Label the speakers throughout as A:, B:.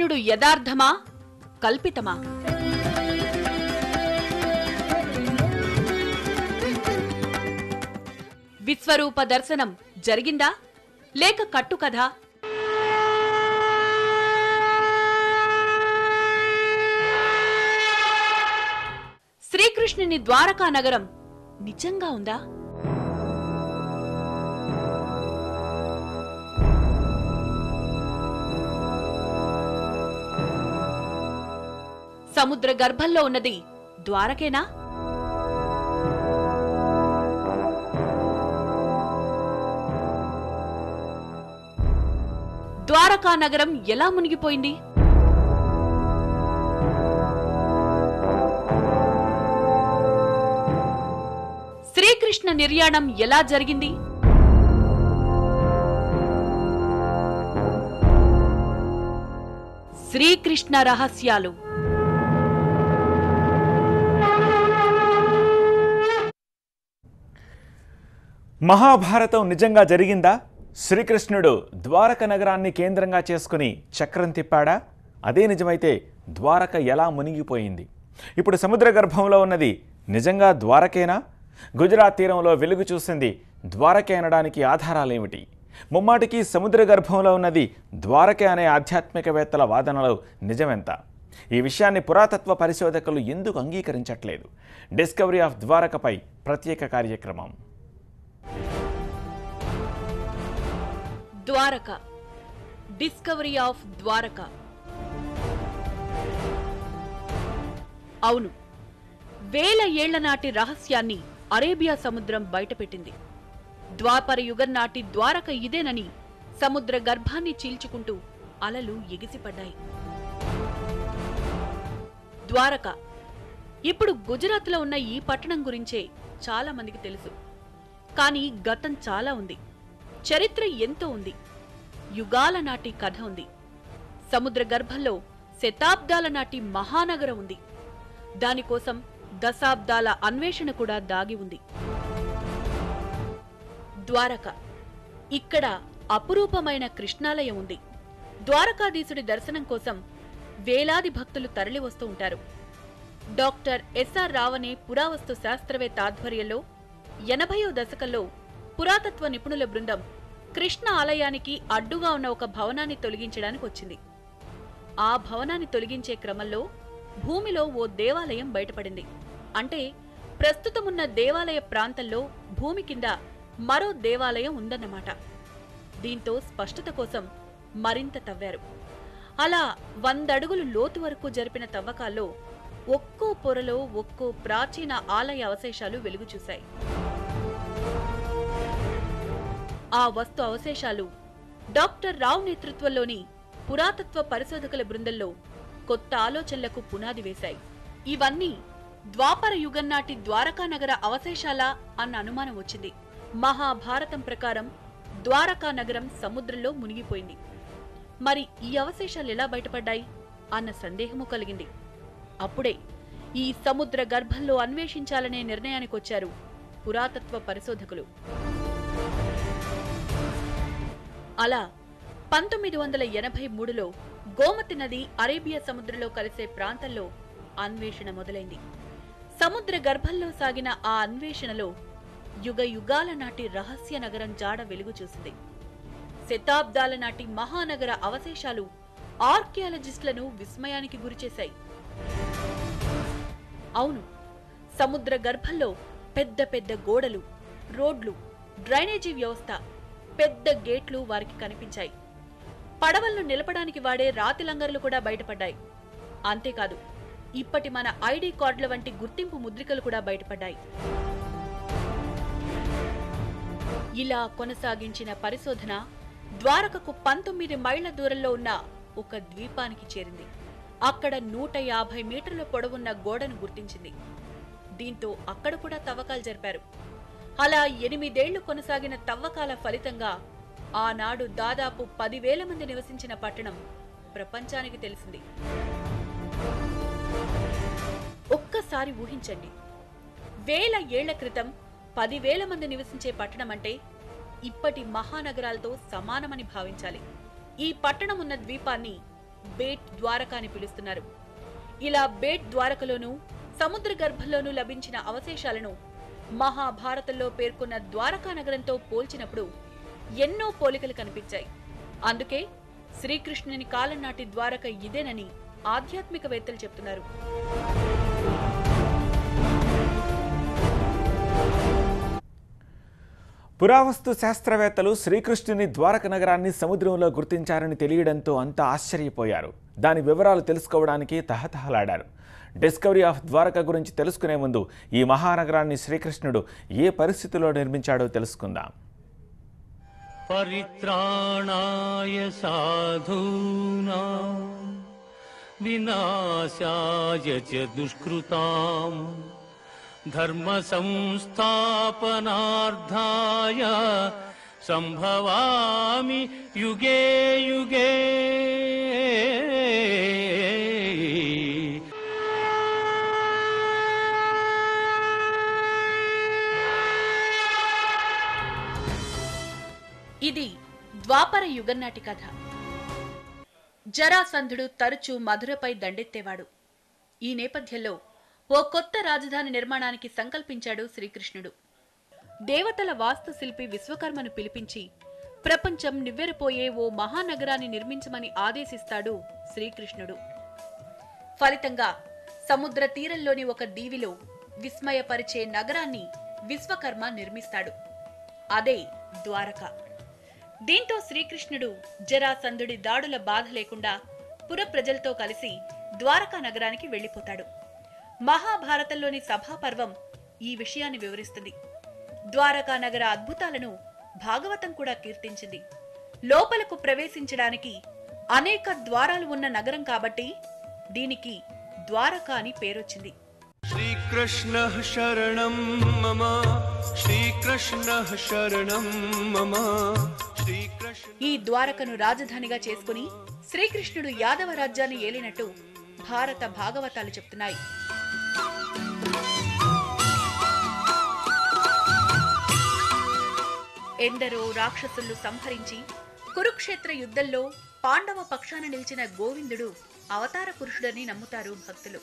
A: కృష్ణుడు యథార్థమా? కల్పితమా? విశ్వరూప దర్శనం జరిగిందా? లేక కట్టుకథ? శ్రీకృష్ణుని ద్వారకా నగరం నిజంగా ఉందా? సముద్ర గర్భంలో ఉన్నది. ద్వారకేనా? ద్వారకా నగరం ఎలా మునిగిపోయింది? శ్రీకృష్ణ నిర్యాణం ఎలా జరిగింది? శ్రీకృష్ణ రహస్యాలు.
B: మహాభారతం నిజంగా జరిగిందా? శ్రీకృష్ణుడు ద్వారక నగరాన్ని కేంద్రంగా చేసుకుని చక్రం తిప్పాడా? అదే నిజమైతే ద్వారక ఎలా మునిగిపోయింది? ఇప్పుడు సముద్ర గర్భంలో ఉన్నది నిజంగా ద్వారకేనా? గుజరాత్ తీరంలో వెలుగు చూసింది ద్వారకే అనడానికి ఆధారాలేమిటి? ముమ్మాటికి సముద్ర గర్భంలో ఉన్నది ద్వారకే అనే ఆధ్యాత్మికవేత్తల వాదనలు నిజమెంత? ఈ విషయాన్ని పురాతత్వ పరిశోధకులు ఎందుకు అంగీకరించట్లేదు? డిస్కవరీ ఆఫ్ ద్వారకపై ప్రత్యేక కార్యక్రమం.
A: ద్వారక. Discovery of Dwarka. అవును. వేల ఏళ్ళ నాటి రహస్యాన్ని అరేబియా సముద్రం బయటపెట్టింది. ద్వాపర యుగం నాటి ద్వారక ఇదేనని సముద్ర గర్భాన్ని చీల్చుకుంటూ అలలు ఎగిసిపడ్డాయి. ద్వారక. ఇప్పుడు గుజరాత్లో ఉన్న ఈ పట్టణం గురించే చాలా మందికి తెలుసు. కానీ గతం చాలా ఉంది. చరిత్ర ఎంతో ఉంది. యుగాల నాటి కథ ఉంది. సముద్ర గర్భంలో శతాబ్దాల నాటి మహానగరం ఉంది. దానికోసం దశాబ్దాల అన్వేషణ కూడా దాగి ఉంది. ద్వారక. ఇక్కడ అపురూపమైన కృష్ణాలయం ఉంది. ద్వారకాధీశుడి దర్శనం కోసం వేలాది భక్తులు తరలి వస్తూ ఉంటారు. డాక్టర్ ఎస్ఆర్ రావనే పురావస్తు శాస్త్రవేత్త ఆధ్వర్యంలో ఎనభయో దశకంలో పురాతత్వ నిపుణుల బృందం కృష్ణ ఆలయానికి అడ్డుగా ఉన్న ఒక భవనాన్ని తొలగించడానికి వచ్చింది. ఆ భవనాన్ని తొలగించే క్రమంలో భూమిలో ఓ దేవాలయం బయటపడింది. అంటే ప్రస్తుతమున్న దేవాలయ ప్రాంతంలో భూమి కింద మరో దేవాలయం ఉందన్నమాట. దీంతో స్పష్టత కోసం మరింత తవ్వారు. అలా వందడుగులు లోతు వరకు జరిపిన తవ్వకాల్లో ఒక్కో పొరలో ఒక్కో ప్రాచీన ఆలయ అవశేషాలు వెలుగుచూశాయి. ఆ వస్తు అవశేషాలు డాక్టర్ రావ్ నేతృత్వంలోని పురాతత్వ పరిశోధకుల బృందంలో కొత్త ఆలోచనలకు పునాది వేశాయి. ఇవన్నీ ద్వాపర యుగం నాటి ద్వారకా నగర అవశేషాలా అన్న అనుమానం వచ్చింది. మహాభారతం ప్రకారం ద్వారకా నగరం సముద్రంలో మునిగిపోయింది. మరి ఈ అవశేషాలు ఎలా బయటపడ్డాయి అన్న సందేహము కలిగింది. అప్పుడే ఈ సముద్ర గర్భంలో అన్వేషించాలనే నిర్ణయానికొచ్చారు పురాతత్వ పరిశోధకులు. అలా పంతొమ్మిది వందల ఎనభై మూడులో గోమతి నది అరేబియా సముద్రంలో కలిసే ప్రాంతంలో అన్వేషణ మొదలైంది. సముద్ర గర్భంలో సాగిన ఆ అన్వేషణలో యుగ యుగాల నాటి రహస్య నగరం జాడ వెలుగు చూసింది. శతాబ్దాల నాటి మహానగర అవశేషాలు ఆర్కియాలజిస్టులను విస్మయానికి గురిచేశాయి అవును సముద్ర గర్భంలో పెద్ద పెద్ద గోడలు రోడ్లు డ్రైనేజీ వ్యవస్థ పెద్ద గేట్లు వారికి కనిపించాయి. పడవలను నిలపడానికి వాడే రాతి లంగర్లు కూడా బయటపడ్డాయి. అంతేకాదు ఇప్పటి మన ఐడి కార్డుల వంటి గుర్తింపు ముద్రికలు కూడా బయటపడ్డాయి. ఇలా కొనసాగించిన పరిశోధన ద్వారకకు పంతొమ్మిది మైళ్ళ దూరంలో ఉన్న ఒక ద్వీపానికి చేరింది. అక్కడ నూట యాభై మీటర్ల పొడవున్న గోడను గుర్తించింది. దీంతో అక్కడ కూడా తవ్వకాలు జరిపారు. అలా ఎనిమిదేళ్ళు కొనసాగిన తవ్వకాల ఫలితంగా ఆనాడు దాదాపు పదివేల మంది నివసించిన పట్టణం ప్రపంచానికి తెలిసింది. ఒక్కసారి ఊహించండి. వేల ఏళ్ళ క్రితం పదివేల మంది నివసించే పట్టణం అంటే ఇప్పటి మహానగరాలతో సమానమని భావించాలి. ఈ పట్టణం ఉన్న ద్వీపాన్ని బేట్ ద్వారక అని పిలుస్తున్నారు. ఇలా బేట్ ద్వారకలోనూ సముద్ర గర్భంలోనూ లభించిన అవశేషాలను మహాభారతంలో పేర్కొన్న ద్వారకా నగరంతో పోల్చినప్పుడు ఎన్నో పోలికలు కనిపించాయి. అందుకే శ్రీకృష్ణుని కాలం నాటి ద్వారక ఇదేనని ఆధ్యాత్మికవేత్తలు చెప్తున్నారు.
B: పురావస్తు శాస్త్రవేత్తలు శ్రీకృష్ణుని ద్వారక నగరాన్ని సముద్రంలో గుర్తించారని తెలియడంతో అంతా ఆశ్చర్యపోయారు. దాని వివరాలు తెలుసుకోవడానికి తహతహలాడారు. డిస్కవరీ ఆఫ్ ద్వారక గురించి తెలుసుకునే ముందు ఈ మహానగరాన్ని శ్రీకృష్ణుడు ఏ పరిస్థితిలో నిర్మించాడో తెలుసుకుందాం.
C: పరిత్రాణాయ సాధూనా వినాశాయ దుష్కృతాం. धर्मसंस्थापनार्थाय सम्भवामि युगे युगे
A: ఇది ద్వాపర యుగం నాటి కథ జరాసంధుడు తరచూ మధురపై దండెత్తేవాడు ఈ నేపథ్యంలో ఓ కొత్త రాజధాని నిర్మాణానికి సంకల్పించాడు శ్రీకృష్ణుడు. దేవతల వాస్తుశిల్పి విశ్వకర్మను పిలిపించి ప్రపంచం నివ్వెరపోయే ఓ మహానగరాన్ని నిర్మించమని ఆదేశిస్తాడు శ్రీకృష్ణుడు. ఫలితంగా సముద్ర తీరంలోని ఒక దీవిలో విస్మయపరిచే నగరాన్ని విశ్వకర్మ నిర్మిస్తాడు. అదే ద్వారక. దీంతో శ్రీకృష్ణుడు జరాసంధుడి దాడుల బాధ లేకుండా పుర ప్రజలతో కలిసి ద్వారకా నగరానికి వెళ్ళిపోతాడు. మహాభారతంలోని సభాపర్వం ఈ విషయాన్ని వివరిస్తుంది. ద్వారకా నగర అద్భుతాలను భాగవతం కూడా కీర్తించింది. లోపలకు ప్రవేశించడానికి అనేక ద్వారాలు ఉన్న నగరం కాబట్టి దీనికి ద్వారకా అని పేరొచ్చింది.
D: శ్రీకృష్ణ శరణం మమ శ్రీకృష్ణ శరణం మమ
A: ఈ ద్వారకను రాజధానిగా చేసుకుని శ్రీకృష్ణుడు యాదవ రాజ్యాన్ని ఏలినట్టు భారత భాగవతాలు చెప్తున్నాయి. ఎందరో రాక్షసులను సంహరించి కురుక్షేత్ర యుద్ధంలో పాండవ పక్షాన నిలిచిన గోవిందుడు అవతార పురుషుడని నమ్ముతారు భక్తులు.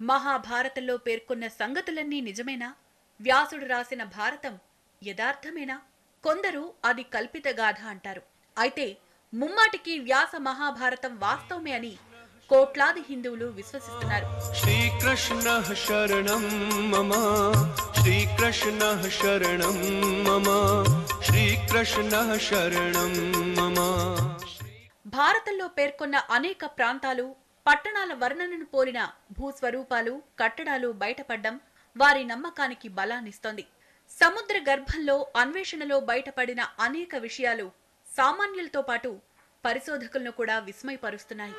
A: మహాభారతంలో పేర్కొన్న సంగతులన్నీ నిజమేనా? వ్యాసుడు రాసిన భారతం యథార్థమేనా? కొందరు అది కల్పిత గాథ అంటారు. అయితే ముమ్మాటికి వ్యాస మహాభారతం వాస్తవమే అని కోట్లాది హిందువులు విశ్వసిస్తున్నారు.
D: శ్రీకృష్ణ శరణం మమ. శ్రీకృష్ణ శరణం మమ. శ్రీకృష్ణ శరణం మమ.
A: భారతంలో పేర్కొన్న అనేక ప్రాంతాలు పట్టణాల వర్ణనను పోలిన భూస్వరూపాలు కట్టడాలు బయటపడ్డం వారి నమ్మకానికి బలాన్నిస్తోంది. సముద్ర గర్భంలో అన్వేషణలో బయటపడిన అనేక విషయాలు సామాన్యులతో పాటు పరిశోధకులను కూడా విస్మయపరుస్తున్నాయి.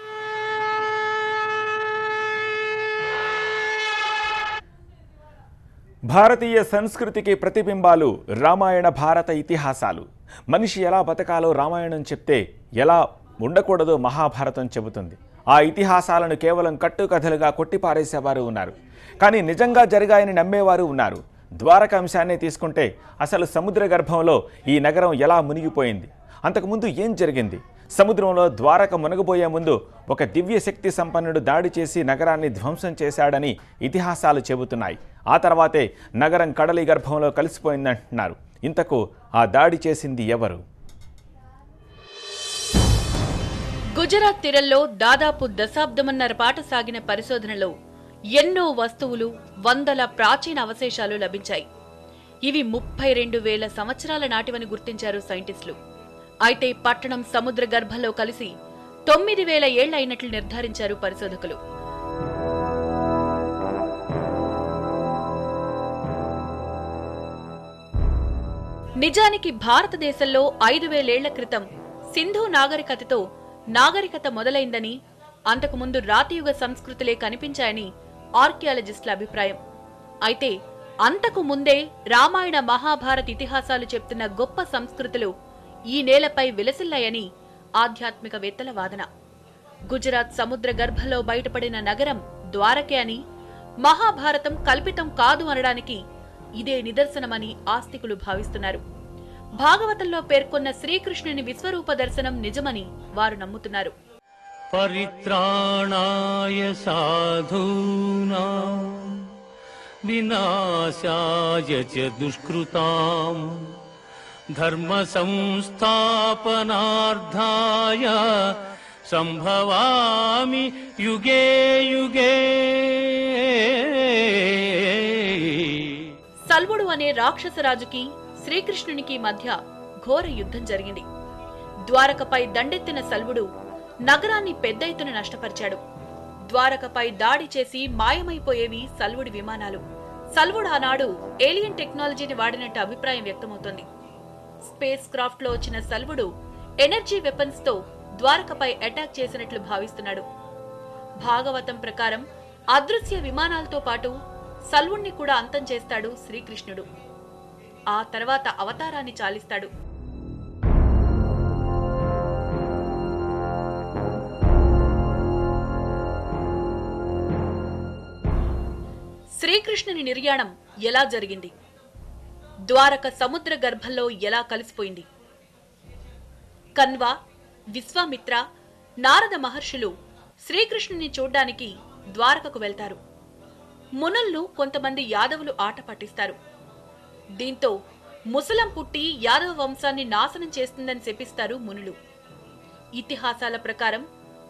B: భారతీయ సంస్కృతికి ప్రతిబింబాలు రామాయణ భారత ఇతిహాసాలు. మనిషి ఎలా బతకాలో రామాయణం చెప్తే ఎలా ఉండకూడదో మహాభారతం చెబుతుంది. ఆ ఇతిహాసాలను కేవలం కట్టుకథలుగా కొట్టిపారేసేవారు ఉన్నారు. కానీ నిజంగా జరిగాయని నమ్మేవారు ఉన్నారు. ద్వారక అంశాన్ని తీసుకుంటే అసలు సముద్ర గర్భంలో ఈ నగరం ఎలా మునిగిపోయింది? అంతకుముందు ఏం జరిగింది? సముద్రంలో ద్వారక మునగబోయే ముందు ఒక దివ్య శక్తి సంపన్నుడు దాడి చేసి నగరాన్ని ధ్వంసం చేశాడని ఇతిహాసాలు చెబుతున్నాయి. ఆ తర్వాతే నగరం కడలి గర్భంలో కలిసిపోయిందంటున్నారు. ఇంతకు ఆ దాడి చేసింది ఎవరు?
A: గుజరాత్ తీరంలో దాదాపు దశాబ్దమన్నర పాటు సాగిన పరిశోధనలో ఎన్నో వస్తువులు వందల ప్రాచీన అవశేషాలు లభించాయి. ఇవి ముప్పై రెండు వేల సంవత్సరాల నాటివని గుర్తించారు సైంటిస్టులు. అయితే పట్టణం సముద్ర గర్భంలో కలిసి తొమ్మిది వేల ఏళ్ళైనట్లు నిర్ధారించారు పరిశోధకులు. నిజానికి భారతదేశంలో ఐదు వేలేళ్ళ క్రితం సింధు నాగరికతతో నాగరికత మొదలైందని అంతకుముందు రాతియుగ సంస్కృతులే కనిపించాయని ఆర్కియాలజిస్టుల అభిప్రాయం. అయితే అంతకు ముందే రామాయణ మహాభారత ఇతిహాసాలు చెప్తున్న గొప్ప సంస్కృతులు ఈ నేలపై విలసిల్లాయని ఆధ్యాత్మికవేత్తల వాదన. గుజరాత్ సముద్ర గర్భలో బయటపడిన నగరం ద్వారకే అని మహాభారతం కల్పితం కాదు అనడానికి ఇదే నిదర్శనమని ఆస్తికులు భావిస్తున్నారు. భాగవతంలో పేర్కొన్న శ్రీకృష్ణుని విశ్వరూప దర్శనం నిజమని వారు నమ్ముతున్నారు.
C: పరిత్రాణాయ సాధూనా వినాశాయ దుష్కృతాం. धर्मसंस्थापनार्थाय सम्भवामि युगे युगे
A: సల్వుడు అనే రాక్షసరాజుకి శ్రీకృష్ణునికి మధ్య ఘోర యుద్ధం జరిగింది ద్వారకపై దండెత్తిన సల్వుడు నగరాన్ని పెద్ద ఎత్తున నష్టపరిచాడు ద్వారకపై దాడి చేసి మాయమైపోయేవి సల్వుడి విమానాలు సల్వుడు ఆనాడు ఏలియన్ టెక్నాలజీని వాడినట్టు అభిప్రాయం వ్యక్తమవుతోంది స్పేస్ క్రాఫ్ట్లో వచ్చిన సల్వుడు ఎనర్జీ వెపన్స్తో ద్వారకపై అటాక్ చేసినట్లు భావిస్తున్నాడు. భాగవతం ప్రకారం అదృశ్య విమానాలతో పాటు సల్వుణ్ణి కూడా అంతం చేస్తాడు శ్రీకృష్ణుడు. ఆ తర్వాత అవతారాన్ని చాలిస్తాడు. శ్రీకృష్ణుని నిర్యాణం ఎలా జరిగింది? ద్వారక సముద్ర గర్భంలో ఎలా కలిసిపోయింది? కన్వ విశ్వామిత్ర నారద మహర్షులు శ్రీకృష్ణుని చూడ్డానికి ద్వారకకు వెళ్తారు. మునుల్ను కొంతమంది యాదవులు ఆట పట్టిస్తారు దీంతో ముసలం పుట్టి యాదవ వంశాన్ని నాశనం చేస్తుందని శపిస్తారు మునులు. ఇతిహాసాల ప్రకారం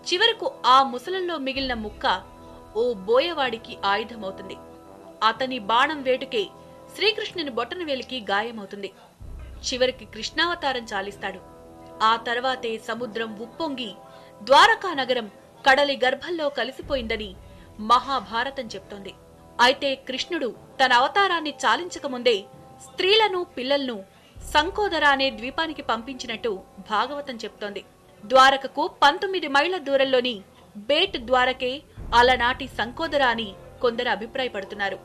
A: చివరకు ఆ ముసలంలో మిగిలిన ముక్క ఓ బోయవాడికి ఆయుధమవుతుంది. అతని బాణం వేటుకే శ్రీకృష్ణుని బొట్టనవేలికి గాయమవుతుంది. చివరికి కృష్ణావతారం చాలిస్తాడు. ఆ తర్వాతే సముద్రం ఉప్పొంగి ద్వారకా నగరం కడలి గర్భంలో కలిసిపోయిందని మహాభారతం చెప్తోంది. అయితే కృష్ణుడు తన అవతారాన్ని చాలించకముందే స్త్రీలను పిల్లలను సంకోదర అనే ద్వీపానికి పంపించినట్టు భాగవతం చెప్తోంది. ద్వారకకు పంతొమ్మిది మైళ్ళ దూరంలోని బేట్ ద్వారకే అలనాటి సంకోదర అని కొందరు అభిప్రాయపడుతున్నారు.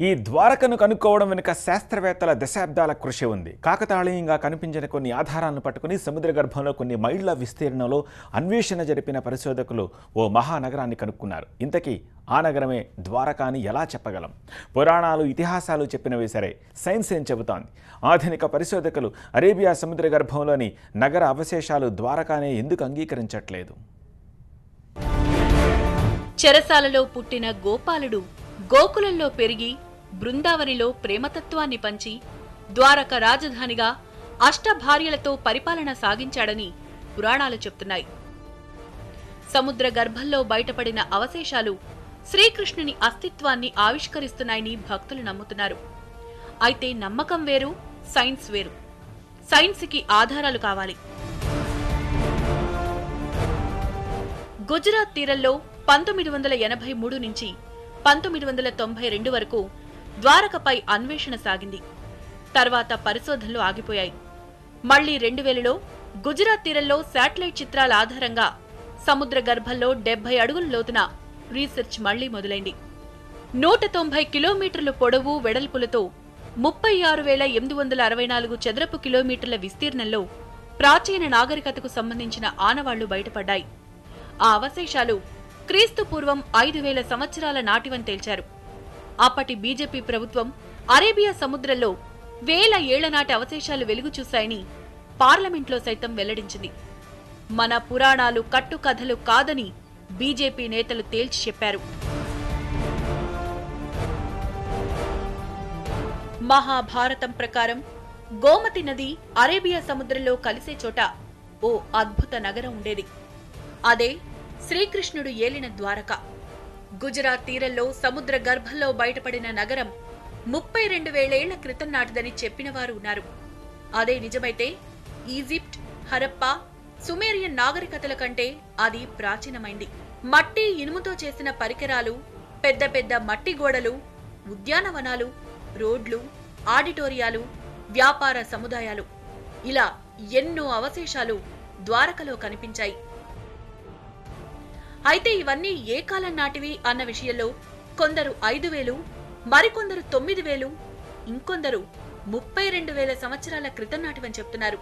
B: ఈ ద్వారకను కనుక్కోవడం వెనుక శాస్త్రవేత్తల దశాబ్దాల కృషి ఉంది. కాకతాళీయంగా కనిపించిన కొన్ని ఆధారాలను పట్టుకుని సముద్ర గర్భంలో కొన్ని మైళ్ళ విస్తీర్ణంలో అన్వేషణ జరిపిన పరిశోధకులు ఓ మహానగరాన్ని కనుక్కున్నారు. ఇంతకీ ఆ నగరమే ద్వారకా అని ఎలా చెప్పగలం? పురాణాలు ఇతిహాసాలు చెప్పినవి సరే. సైన్స్ ఏం చెబుతోంది? ఆధునిక పరిశోధకులు అరేబియా సముద్ర గర్భంలోని నగర అవశేషాలు ద్వారకానే ఎందుకు అంగీకరించట్లేదు?
A: చెరసాలలో పుట్టిన గోపాలుడు గోకులంలో పెరిగి బృందావనిలో ప్రేమతత్వాన్ని పంచి ద్వారక రాజధానిగా అష్టభార్యలతో పరిపాలన సాగించాడని పురాణాలు చెప్తున్నాయి. సముద్ర గర్భంలో బయటపడిన అవశేషాలు శ్రీకృష్ణుని అస్తిత్వాన్ని ఆవిష్కరిస్తున్నాయని భక్తులు నమ్ముతున్నారు. అయితే నమ్మకం వేరు సైన్స్ వేరు. సైన్స్కి ఆధారాలు కావాలి. గుజరాత్ తీరంలో పంతొమ్మిది వందల ఎనభై మూడు నుంచి పంతొమ్మిది వందల తొంభై రెండు వరకు ద్వారకపై అన్వేషణ సాగింది. తర్వాత పరిశోధనలు ఆగిపోయాయి. మళ్ళీ రెండు వేలలో గుజరాత్ తీరంలో శాటిలైట్ చిత్రాల ఆధారంగా సముద్ర గర్భంలో డెబ్బై అడుగుల లోతున రీసెర్చ్ మళ్ళీ మొదలైంది. నూట తొంభై కిలోమీటర్ల పొడవు వెడల్పులతో ముప్పై ఆరు వేల ఎనిమిది వందల అరవై నాలుగు చదరపు కిలోమీటర్ల విస్తీర్ణంలో ప్రాచీన నాగరికతకు సంబంధించిన ఆనవాళ్ళు బయటపడ్డాయి. ఆ అవశేషాలు క్రీస్తు పూర్వం ఐదు వేల సంవత్సరాల నాటివని తేల్చారు. అప్పటి బీజేపీ ప్రభుత్వం అరేబియా సముద్రంలో వేల ఏళ్ళనాటి అవశేషాలు వెలుగు చూశాయని పార్లమెంట్లో సైతం వెల్లడించింది. మన పురాణాలు కట్టుకథలు కాదని బీజేపీ నేతలు తేల్చి చెప్పారు. మహాభారతం ప్రకారం గోమతి నది అరేబియా సముద్రంలో కలిసే చోట ఓ అద్భుత నగరం ఉండేది. అదే శ్రీకృష్ణుడు ఏలిన ద్వారక. గుజరాత్ తీరంలో సముద్ర గర్భంలో బయటపడిన నగరం ముప్పై రెండు వేలేళ్ళ క్రితం నాటిదని చెప్పిన వారు ఉన్నారు. అదే నిజమైతే ఈజిప్ట్ హరప్పా సుమేరియన్ నాగరికతల కంటే అది ప్రాచీనమైంది. మట్టి ఇనుముతో చేసిన పరికరాలు పెద్ద పెద్ద మట్టి గోడలు ఉద్యానవనాలు రోడ్లు ఆడిటోరియాలు వ్యాపార సముదాయాలు. ఇలా ఎన్నో అవశేషాలు ద్వారకలో కనిపించాయి. అయితే ఇవన్నీ ఏ కాలం నాటివి అన్న విషయంలో కొందరు ఐదు వేలు మరికొందరు తొమ్మిది వేలు ఇంకొందరు ముప్పై రెండు వేల సంవత్సరాల క్రితం నాటివని చెప్తున్నారు.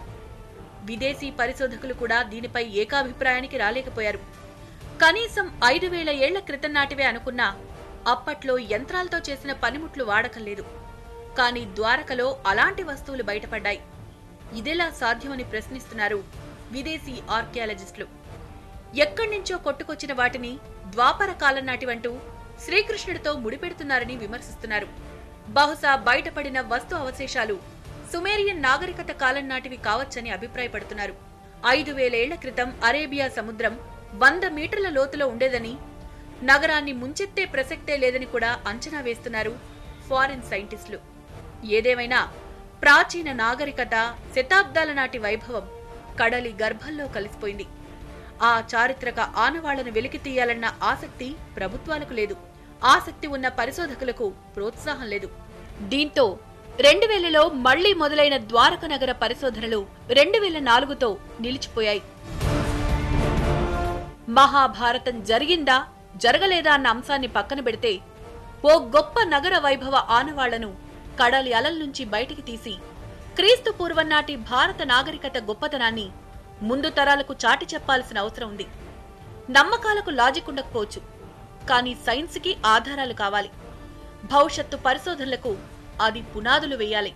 A: విదేశీ పరిశోధకులు కూడా దీనిపై ఏకాభిప్రాయానికి రాలేకపోయారు. కనీసం ఐదు వేల ఏళ్ళ క్రితం నాటివే అనుకున్నా అప్పట్లో యంత్రాలతో చేసిన పనిముట్లు వాడకం లేదు. కానీ ద్వారకలో అలాంటి వస్తువులు బయటపడ్డాయి. ఇదెలా సాధ్యమని ప్రశ్నిస్తున్నారు విదేశీ ఆర్కియాలజిస్టులు. ఎక్కడి నుంచో కొట్టుకొచ్చిన వాటిని ద్వాపర కాలం నాటివంటూ శ్రీకృష్ణుడితో ముడిపెడుతున్నారని విమర్శిస్తున్నారు. బహుశా బయటపడిన వస్తు అవశేషాలు సుమేరియన్ నాగరికత కాలం నాటివి కావచ్చని అభిప్రాయపడుతున్నారు. ఐదు వేలేళ్ళ క్రితం అరేబియా సముద్రం వంద మీటర్ల లోతులో ఉండేదని నగరాన్ని ముంచెత్తే ప్రసక్తే లేదని కూడా అంచనా వేస్తున్నారు ఫారిన్ సైంటిస్టులు. ఏదేమైనా ప్రాచీన నాగరికత శతాబ్దాల నాటి వైభవం కడలి గర్భంలో కలిసిపోయింది. ఆ చారిత్రక ఆనవాళ్ళను వెలికి తీయాలన్న ఆసక్తి ప్రభుత్వాలకు లేదు. ఆసక్తి ఉన్న పరిశోధకులకు ప్రోత్సాహం లేదు. దీంతో రెండు వేలలో మళ్ళీ మొదలైన ద్వారక నగర పరిశోధనలు రెండు వేల నాలుగుతో నిలిచిపోయాయి. మహాభారతం జరిగిందా జరగలేదా అన్న అంశాన్ని పక్కన పెడితే ఓ గొప్ప నగర వైభవ ఆనవాళ్ళను కడలి అలల నుంచి బయటికి తీసి క్రీస్తు పూర్వం నాటి భారత నాగరికత గొప్పతనాన్ని ముందు తరాలకు చాటి చెప్పాల్సిన అవసరం ఉంది. నమ్మకాలకు లాజిక్ ఉండకపోవచ్చు. కానీ సైన్స్కి ఆధారాలు కావాలి. భవిష్యత్తు పరిశోధనలకు అది పునాదులు వేయాలి.